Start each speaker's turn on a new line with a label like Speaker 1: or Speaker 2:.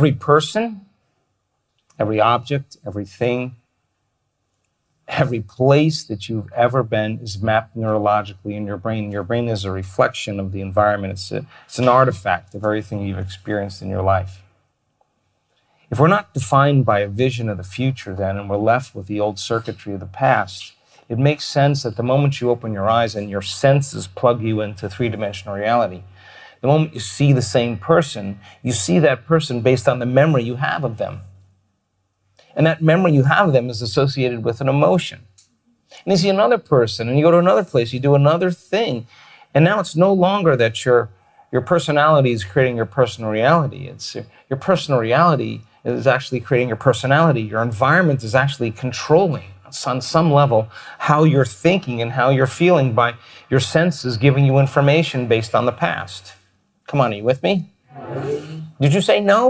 Speaker 1: Every person, every object, everything, every place that you've ever been is mapped neurologically in your brain. Your brain is a reflection of the environment, it's, a, it's an artifact of everything you've experienced in your life. If we're not defined by a vision of the future, then, and we're left with the old circuitry of the past, it makes sense that the moment you open your eyes and your senses plug you into three dimensional reality, the moment you see the same person, you see that person based on the memory you have of them. And that memory you have of them is associated with an emotion. And you see another person, and you go to another place, you do another thing. And now it's no longer that your, your personality is creating your personal reality. It's your personal reality is actually creating your personality. Your environment is actually controlling on some level how you're thinking and how you're feeling by your senses giving you information based on the past. Come on, are you with me? Did you say no?